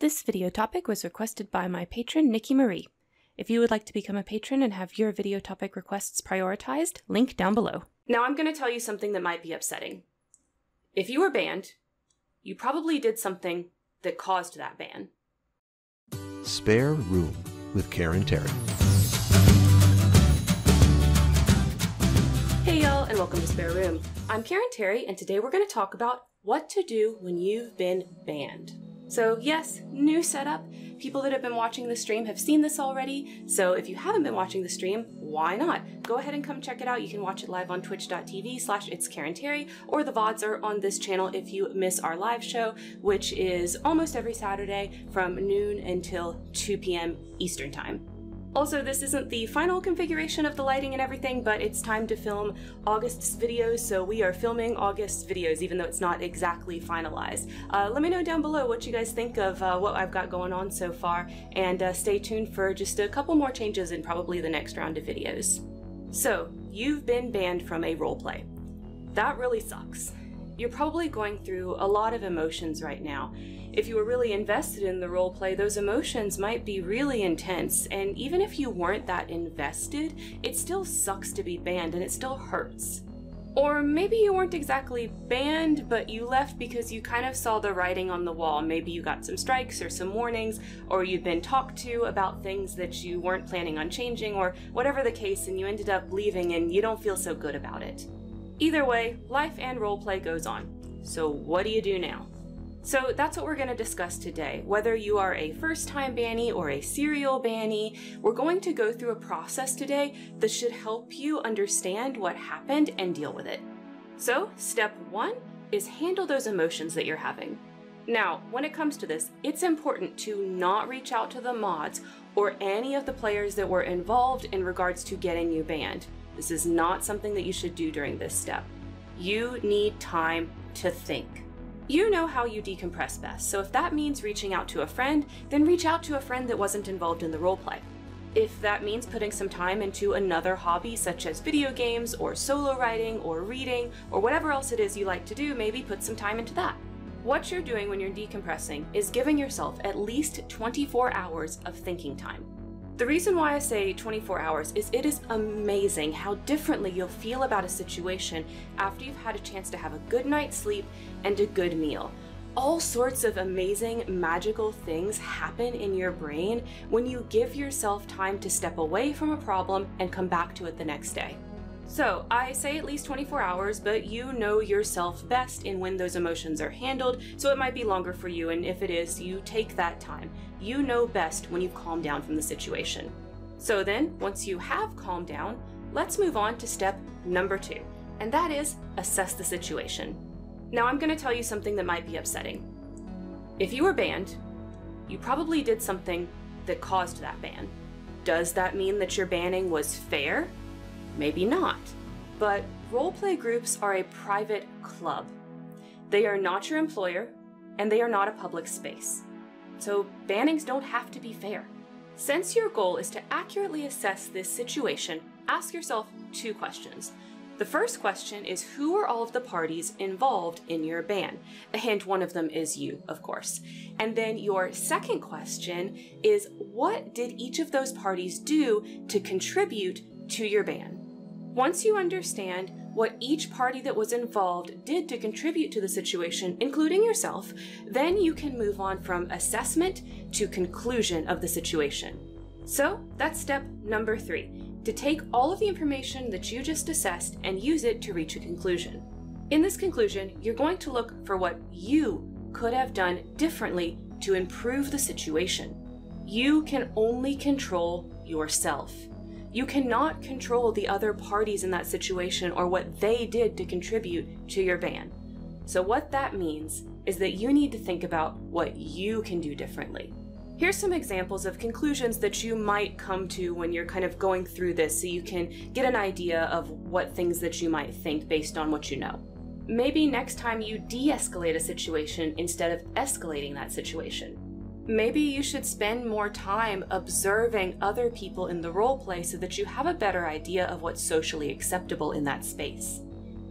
This video topic was requested by my patron, Nikki Marie. If you would like to become a patron and have your video topic requests prioritized, link down below. Now I'm going to tell you something that might be upsetting. If you were banned, you probably did something that caused that ban. Spare Room with Karen Terry. Hey y'all, and welcome to Spare Room. I'm Karen Terry, and today we're going to talk about what to do when you've been banned. So, yes, new setup. People that have been watching the stream have seen this already. So, if you haven't been watching the stream, why not? Go ahead and come check it out. You can watch it live on twitch.tv slash it's Karen Terry, or the VODs are on this channel if you miss our live show, which is almost every Saturday from noon until 2 p.m. Eastern Time. Also, this isn't the final configuration of the lighting and everything, but it's time to film August's videos, so we are filming August's videos, even though it's not exactly finalized. Uh, let me know down below what you guys think of uh, what I've got going on so far, and uh, stay tuned for just a couple more changes in probably the next round of videos. So, you've been banned from a roleplay. That really sucks. You're probably going through a lot of emotions right now. If you were really invested in the role play, those emotions might be really intense, and even if you weren't that invested, it still sucks to be banned and it still hurts. Or maybe you weren't exactly banned, but you left because you kind of saw the writing on the wall. Maybe you got some strikes or some warnings, or you'd been talked to about things that you weren't planning on changing, or whatever the case, and you ended up leaving and you don't feel so good about it. Either way, life and roleplay goes on. So, what do you do now? So that's what we're going to discuss today. Whether you are a first time banny or a serial banny, we're going to go through a process today that should help you understand what happened and deal with it. So, step one is handle those emotions that you're having. Now, when it comes to this, it's important to not reach out to the mods or any of the players that were involved in regards to getting you banned. This is not something that you should do during this step. You need time to think. You know how you decompress best, so if that means reaching out to a friend, then reach out to a friend that wasn't involved in the roleplay. If that means putting some time into another hobby such as video games or solo writing or reading or whatever else it is you like to do, maybe put some time into that. What you're doing when you're decompressing is giving yourself at least 24 hours of thinking time. The reason why I say 24 hours is it is amazing how differently you'll feel about a situation after you've had a chance to have a good night's sleep and a good meal. All sorts of amazing, magical things happen in your brain when you give yourself time to step away from a problem and come back to it the next day. So, I say at least 24 hours, but you know yourself best in when those emotions are handled, so it might be longer for you, and if it is, you take that time. You know best when you've calmed down from the situation. So then, once you have calmed down, let's move on to step number two, and that is assess the situation. Now, I'm going to tell you something that might be upsetting. If you were banned, you probably did something that caused that ban. Does that mean that your banning was fair? Maybe not. But roleplay groups are a private club. They are not your employer, and they are not a public space. So bannings don't have to be fair. Since your goal is to accurately assess this situation, ask yourself two questions. The first question is who are all of the parties involved in your ban? And one of them is you, of course. And then your second question is what did each of those parties do to contribute to your ban? Once you understand what each party that was involved did to contribute to the situation, including yourself, then you can move on from assessment to conclusion of the situation. So that's step number three to take all of the information that you just assessed and use it to reach a conclusion. In this conclusion, you're going to look for what you could have done differently to improve the situation. You can only control yourself. You cannot control the other parties in that situation or what they did to contribute to your ban. So, what that means is that you need to think about what you can do differently. Here's some examples of conclusions that you might come to when you're kind of going through this so you can get an idea of what things that you might think based on what you know. Maybe next time you de escalate a situation instead of escalating that situation. Maybe you should spend more time observing other people in the roleplay so that you have a better idea of what's socially acceptable in that space.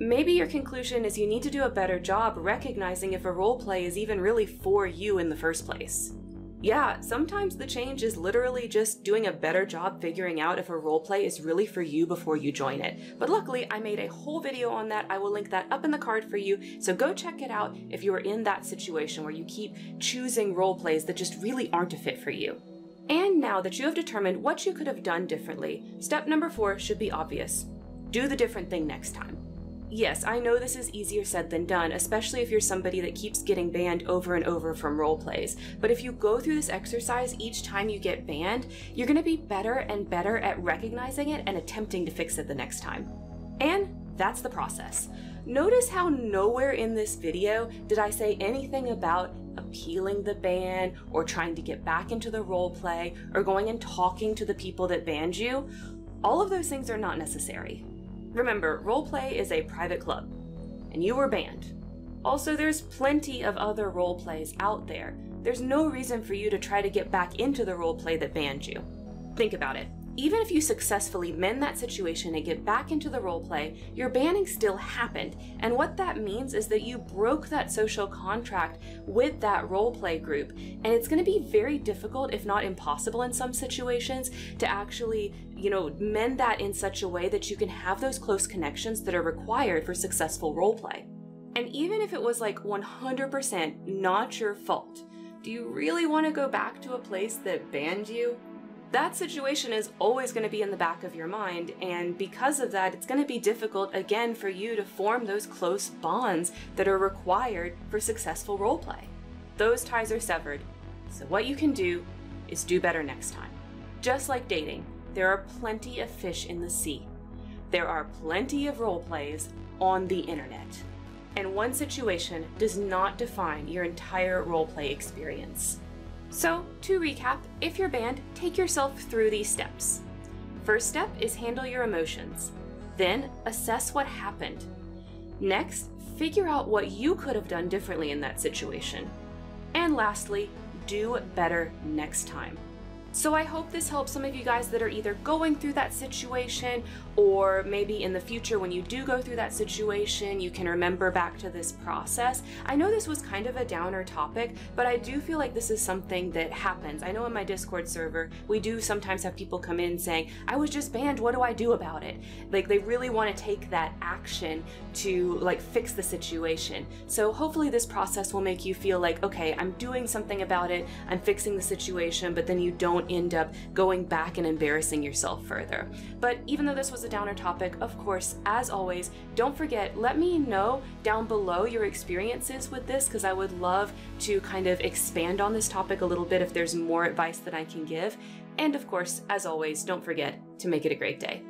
Maybe your conclusion is you need to do a better job recognizing if a roleplay is even really for you in the first place. Yeah, sometimes the change is literally just doing a better job figuring out if a roleplay is really for you before you join it. But luckily, I made a whole video on that. I will link that up in the card for you, so go check it out if you are in that situation where you keep choosing roleplays that just really aren't a fit for you. And now that you have determined what you could have done differently, step number four should be obvious. Do the different thing next time. Yes, I know this is easier said than done, especially if you're somebody that keeps getting banned over and over from role plays. But if you go through this exercise each time you get banned, you're going to be better and better at recognizing it and attempting to fix it the next time. And that's the process. Notice how nowhere in this video did I say anything about appealing the ban or trying to get back into the role play or going and talking to the people that banned you. All of those things are not necessary. Remember, roleplay is a private club, and you were banned. Also, there's plenty of other roleplays out there. There's no reason for you to try to get back into the roleplay that banned you. Think about it. Even if you successfully mend that situation and get back into the roleplay, your banning still happened. And what that means is that you broke that social contract with that roleplay group. And it's going to be very difficult, if not impossible in some situations, to actually, you know, mend that in such a way that you can have those close connections that are required for successful roleplay. And even if it was like 100% not your fault, do you really want to go back to a place that banned you? That situation is always going to be in the back of your mind, and because of that, it's going to be difficult again for you to form those close bonds that are required for successful roleplay. Those ties are severed, so what you can do is do better next time. Just like dating, there are plenty of fish in the sea. There are plenty of roleplays on the internet. And one situation does not define your entire roleplay experience. So, to recap, if you're banned, take yourself through these steps. First step is handle your emotions. Then, assess what happened. Next, figure out what you could have done differently in that situation. And lastly, do better next time. So I hope this helps some of you guys that are either going through that situation or maybe in the future when you do go through that situation, you can remember back to this process. I know this was kind of a downer topic, but I do feel like this is something that happens. I know in my Discord server, we do sometimes have people come in saying, I was just banned, what do I do about it? Like they really want to take that action to like fix the situation. So hopefully this process will make you feel like, okay, I'm doing something about it, I'm fixing the situation, but then you don't don't end up going back and embarrassing yourself further. But even though this was a downer topic, of course, as always, don't forget, let me know down below your experiences with this because I would love to kind of expand on this topic a little bit if there's more advice that I can give. And of course, as always, don't forget to make it a great day.